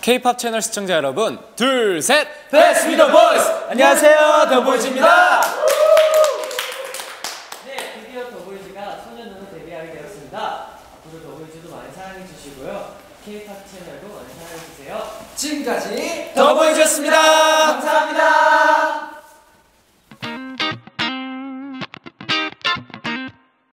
K-팝 채널 시청자 여러분, 둘, 셋! Let's be the boys! 안녕하세요 더 보이즈입니다 네, 드디어 더 보이즈가 소년으로 데뷔하게 되었습니다. 앞으로 더 보이즈도 많이 사랑해 주시고요. K-팝 채널도 많이 사랑해 주세요. 지금까지 더 보이즈!